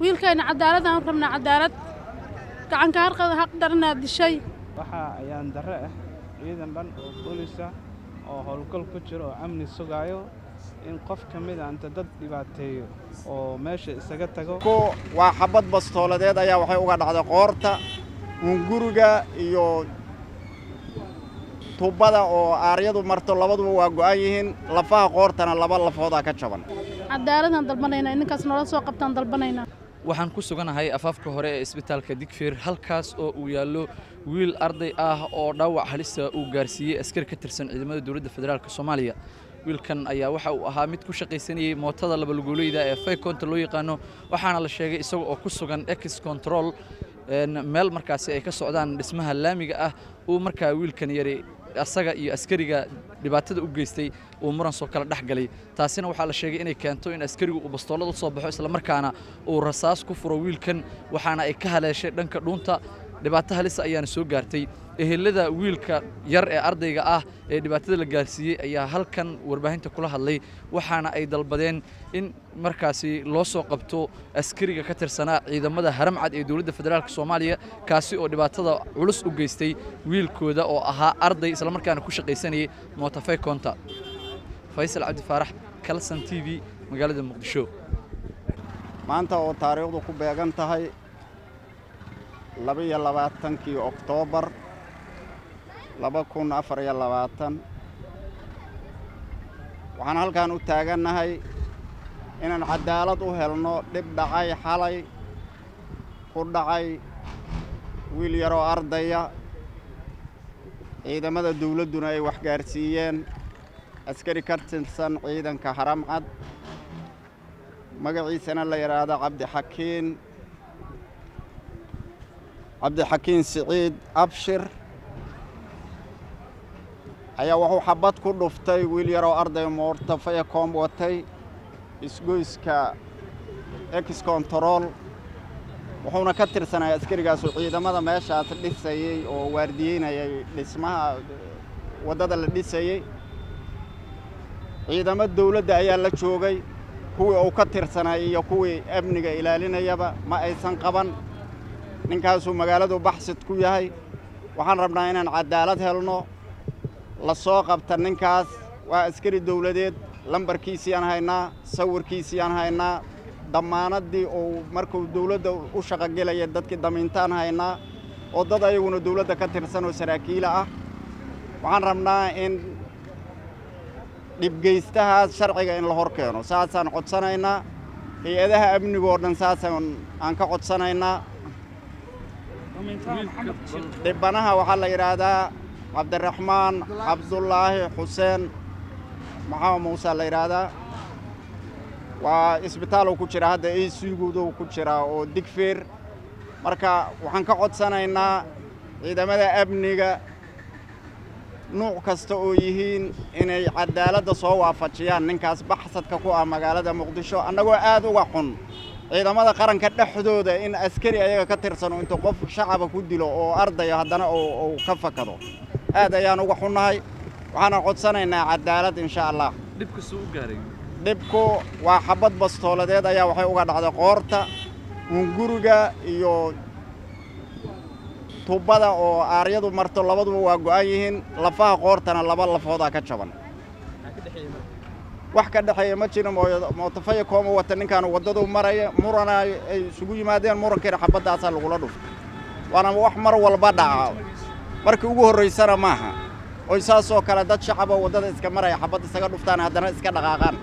wiilkayna cadaaladaan rabnaa cadaalad. Gacanka harqada haq daranaa dishay. Waxaa ayaan darre ah ciidan dhan oo boolisa oo howlgal ku jiro oo amni sugaayo in qof ka mid a inta dad dhibaateeyo oo meesha isaga tago. Waa xabad bastooladeed ayaa waxay uga dhacday qoorta hunguriga iyo tubbada oo aaryadu marto labaduba waa go'an yihiin. Lafaha qoortana laba lafoodaa ka jaban. Cadaaladaan dalbanaynaa ninkaas noola soo qabtaan dalbanaynaa waxaan ku suganahay afaafka hore ee isbitaalka digfeer halkaas oo uu yaallo wiil arday ah oo dhaawac halisa uu gaarsiiyey askari ka tirsan ciidamada dowladda federaalk soomaaliya. Wiilkan ayaa waxa uu ahaa mid ku shaqaysanayey mootada labalugoleyda ee faykonta loo yaqaano waxaana la sheegay isaga oo ku sugan ex control meel markaasi ay ka socdaan dhismaha laamiga ah. Uu markaa wiilkan yari asaga iyo askariga dhibaatada u geystay uu muran soo kala dhex galay. Taasina waxaa la sheegay inay keento in askarigu uu bastoolad u soo baxo islamarkaana uu rasaas ku furo wiilkan waxaana ay ka haleeshay dhanka dhuunta dhibaato halisa ayaana soo gaartay. Ehelada wiilka yar ee ardayga ah ee dhibaatada la gaarsiiyey ayaa halkan warbaahinta kula hadlay waxaana ay dalbadeen in markaasi loo soo qabto askariga ka tirsanaa ciidamada haramcad ee dowladda federaalk soomaaliya kaasi oo dhibaatada culus u geystay wiilkooda oo ahaa arday islamarkaana ku shaqaysanayay mootafaykonta faysal cabdifaarax kalson t v magaalada muqdisho. Maanta oo taariikhdu ku beegan tahay laba-iyo labaatankii oktoobar laba kun afar iyo labaatan. Waxaan halkan u taagannahay inaan caddaalad u helno dhib dhacay xalay ku dhacay wiil yaroo ardaya ciidamada dawladduna ay waxgaarsiiyeen askari ka tirsan ciidanka haramcad magaciisana la yidhaahdo cabdixakiin cabdixakiin siciid abshir. Ayaa wuxuu xabad ku dhuftay wiil yaroo arday moortafaya koom watay isgoyska ex control wuxuuna ka tirsanaya askarigaasu ciidamada meeshaas dhisayey oo waardiyeynayay dhismaha waddada la dhisayey ciidamo dawladda ayaa la joogay. Kuwii uu ka tirsanay iyo kuwii amniga ilaalinayaba ma aysan qaban ninkaasuu magaaladu baxsid ku yahay. Waxaan rabnaa inaan caddaalad helno. La soo qabta ninkaas. Waa askari dawladeed lambarkiisiiyaan haynaa sawirkiisiiyaan haynaa dammaanaddii uu markuu dawladda u shaqogelaya dadkii damiintaan haynaa oo dad ayaguna dawladda ka tirsan oo saraakiila ah. Waxaan rabnaa in dhibgeystahaas sharciga in la hor keeno. Saasaan codsanaynaa. Hay'adaha amnigoo dhan saasaan aan ka codsanaynaa dhibanaha waxaa la yidhaahdaa cabdiraxmaan cabdulaahi xuseen maxamed muuse la yidhaahdaa waa isbitaaluu ku jira hadda guuduu ku jiraa oo digfeer marka waxaan ka codsanaynaa ciidamada amniga. Nuuc kasta oo yihiin inay caddaaladda soo waafajiyaan ninkaas baxsadka ku ah magaalada muqdisho annagoo aad uga xun ciidamada qaranka dhexdooda in askari ayaga ka tirsano intuu qof shacaba ku dilo oo ardaya haddana uu ka fakado. Aad ayaan uga xunnahay waxaana codsanaynaa caddaalad insha allah. Dhibku waa xabad bastooladeed ayaa waxay uga dhacday qoorta hunguriga iyo tubbada oo aaryadu marto labaduba waa go'an yihiin. Lafaha qoortana laba lafoodaa ka jaban wax ka dhexeeya ma jirin mootafaya kooma wata ninkaanu waddadu maraya murana ay isugu yimaadeen murankiina xabaddaasaa lagula dhuftay waana wax mar walba dhaca markii ugu horraysana maaha oy saasoo kale dad shacaba waddada iska maraya xabad isaga dhuftaan haddana iska dhaqaaqaan.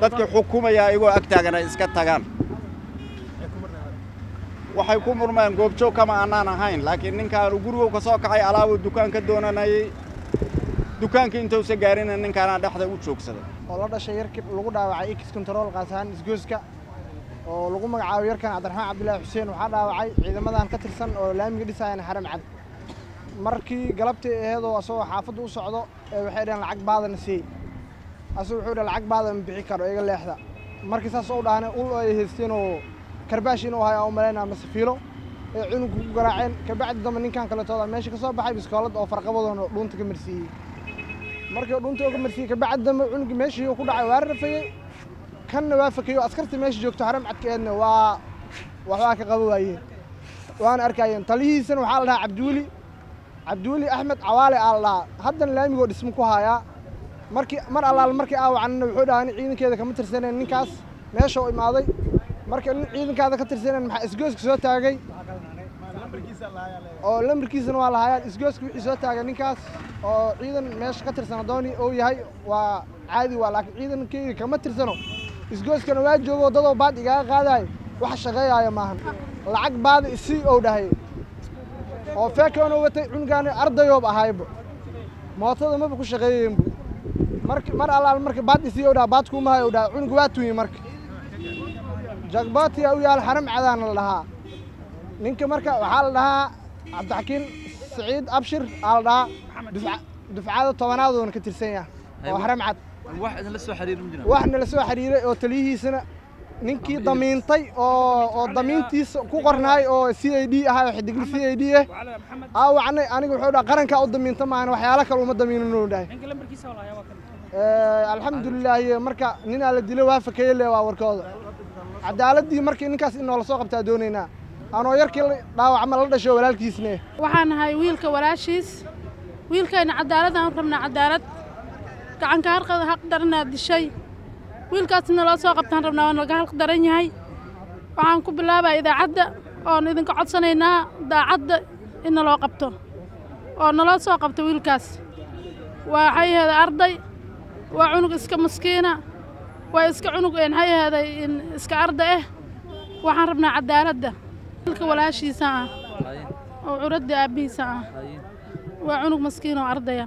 Dadkii xukumaya ayagoo ag taagana iska tagaan. Waxay ku murmeen goobjoog kama annaan ahayn laakiin ninkaanu gurigow ka soo kacay alaabuu dukaan ka doonanayey dukaankii intuusa gaarina ninkaana dhexda u joogsaday oo la dhashay yarkii lagu dhaawacay x control qaas ahaan isgooska oo lagu magacaabo yarkan cabdiraxmaan cabdillaahi xuseen. Waxaa dhaawacay ciidamadan ka tirsan oo laamiga dhisaayana xaram cad. Markii galabtii aheedoo asagoo xaafadda u socdo ee waxay dhaheen lacag baadana siiyey. Asagu wuxuu dhaha lacag baada ma bixi karo iga leexda. Markii saas u dhahane ul ay haysteen oo karbaash inuu hayo aan u malaynaa mase fiilo ee cunugku ku garaaceen. Kabacdi dambe ninkan kaletooda meesha ka soo baxay biskoolad oo farqabadoona dhuunta ka marsiiyey markii dhuunta oo ka marsiiyey kabacdi dambe cunugii meeshii ku dhacay waa rafayey kanna waa fakeeyo askarta meesha joogto xaram cadkeedna waa waxbaa ka qaba waayeen waana arkayeen talihiisana waxaa la dhahaa cabdiweli cabdiweli axmed cawaale aa la dhahaa. Haddana laamigoo dhismo ku hayaa markii mar allaal markii aa wacanna wuxuu dhahaa nin ciidankeeda kama tirsaneen ninkaas meesha u imaaday. Marka nin ciidankaada ka tirsaneen maxaa isgooska soo taagay? Oo lambarkiisana waa lahaayaan isgooska wixii soo taagay ninkaas oo ciidan meesha ka tirsan adooni uu yahay waa caadi waa laakiin ciidankeyga kama tirsano. Isgooskana waa joogo dadoo baad igaaga qaadayo wax shaqeeyaaya maahan. Lacag baada isii ou dhahay. Oo feekoona watay cunugaani ardayoob ahayba mootada maba ku shaqeeyeenbu mark mar allaal marka baad isii ou dhaha baad kuumahay ou dhaha cunuga waa tuyi marka. Jagbaatiya u yaal xaram cadaana la dhahaa ninka marka waxaa la dhahaa cabdixakiin tobanaaduna ka tirsan yaha oo xaram cad. Wax idinla soo xiriir ma jiraan. Waxna la soo xiriiray oo taliyihiisana ninkii damiintay oo oo damiintiisa ku qornaay oo c i d ahaa oo xidigli c i d ah aa wacnay aniga wuxuu dhaha qarankaa u damiinta maahan waxyaalo kale uma damiinin uu dhahay alxamdulilaahi marka ninaa la dilay waa fakeeye le waa warkooda. Cadaaladii markii ninkaas in noola soo qabtaa doonaynaa anoo yarkii dhaawacma la dhasho walaalkiisne? Waxaan nahay wiilka walaashiis. Wiilkayna cadaaladaan rabnaa cadaalad. Gacanka harqada haq daranaa dishay. Wiilkaasna loo soo qabtaan rabnaa waan laga halq daran yahay. Waxaan ku bilaabaa idaacadda oon idinka codsanaynaa daacadda in naloo qabto. Oo naloo soo qabto wiilkaas. Waa waxay aheeday arday waa cunug iska maskiina waa iska cunug een waxay aheeday iska arday ah waxaan rabnaa cadaaladda wiilka walaashiisa ah oo curadda aabbihiisa ah. Waa cunug maskiin oo ardaya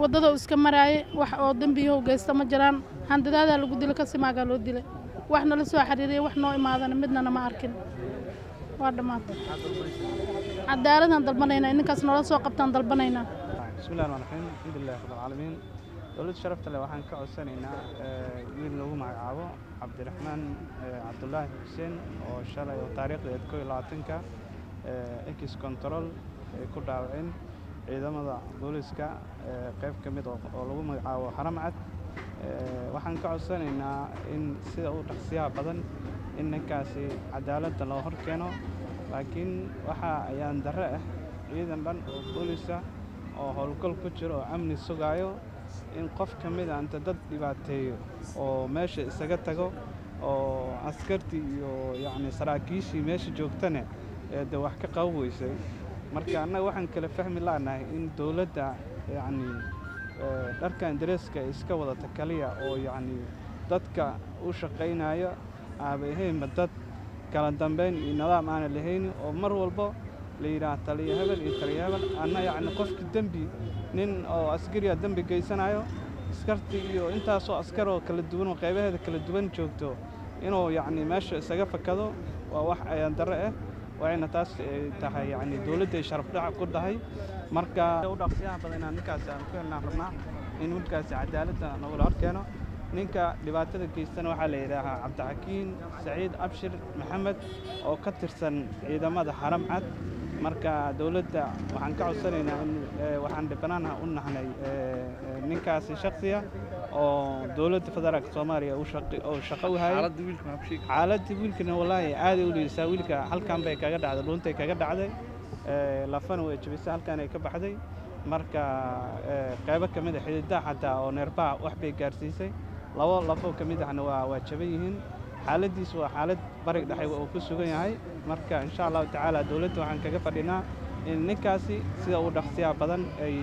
waddadoo iska maraaye wax oo dembiyahow geysta ma jiraan. Handadaadaa lagu dila ka simaagaa loo dilay. Wax nala soo xiriiriyay wax noo imaadana midnana ma arkin. Waa dhammaatay cadaaladaan dalbanaynaa ninkaas noola soo qabtaan dalbanaynaa bismillahi rahmaan raxiim alxamdulillahi rabbil caalamiin dowladda sharafta leh waxaan ka codsanaynaa wiil lagu magacaabo cabdiraxmaan cabdulaahi xuseen oo shalay oo taariikhdeed koo iyo labaatanka ex control ay ku dhaawaceen ciidamada booliska qayb ka mid oo lagu magacaabo haramcad. Waxaan ka codsanaynaa in sida u dhaqsiyaha badan in ninkaasi cadaaladda loo hor keeno laakiin waxa ayaan darre ah ciidan dhan oo boolisa oo howlgal ku jiro oo amni sugaayo in qof ka mid a inta dad dhibaateeyo oo meesha isaga tago oo askartii iyo yacni saraakiishii meesha joogtane ee de wax ka qaban weysay. Marka annaga waxaan kala fahmi la'nahay in dowladda yacni dharkan dareeska ay iska wadata kaliya oo yacni dadka u shaqaynaya aaba ahaynba dad kala dambayn iyo nidaam aana lahayn oo mar walbo la yidhaah taliya hebel iyo taliya hebel anna yacni qofkii dembi nin oo askariya dembi geysanayo askartii iyo intaasoo askar oo kala duwan oo qaybaheeda kala duwan joogto inuu yacni meesha isaga fakado waa wax ayaan darre ah waxayna taas ay tahay yacni dowladday sharaf dhac ku tahay. Marka u dhaqsiyaha badan inaan ninkaasi aan ku helnaan rabnaa in wiilkaasi cadaaladda nagula hor keeno ninka dhibaatada geystana waxaa la yidhaahaa cabdixakiin saciid abshir maxamed oo ka tirsan ciidamada xaram cad marka dowladda waxaan ka codsanaynaa in waxaan dhibanaanha u nahnay ninkaasi shaksiya oo dowladda federaalka soomaaliya oo shaqo u hayay. Xaaladda wiilkana wallaahi aaday u liisaa wiilka halkan bay kaga dhacday dhuuntay kaga dhacday. Lafana way jabisay halkan ay ka baxday. Marka qaybo ka mid a xididaha xataa oo neerbaha wax bay gaarsiisay. Labo lafo ka mid ahna waa waa jaban yihiin xaaladdiisu waa xaalad barig dhexe uu ku sugan yahay. Marka insha allahu tacaala dowladda waxaan kaga fadhinaa in ninkaasi sida uu dhaqsiyaha badan ay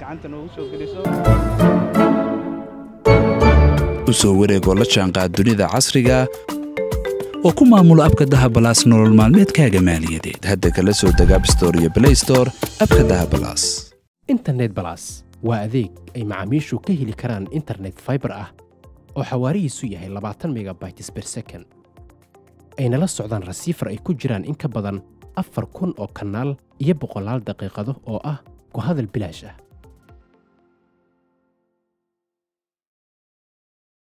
gacanta noogu soo geliso. U soo wareegoo la jaanqaad dunida casriga oo ku maamulo abka dahabalaas nolol maalmeedkaaga maaliyadeed. Hadda kala soo deg abstore iyo blaystore abka dahabalaas internet balas waa adeeg ay macaamiishu ka heli karaan internet faibar ah oo xawaarihiisu yahay labaatan megabytes ber second. Ayna la socdaan rasiifar ay ku jiraan in ka badan afar kun oo kanaal iyo boqolaal daqiiqado oo ah ku hadal bilaash ah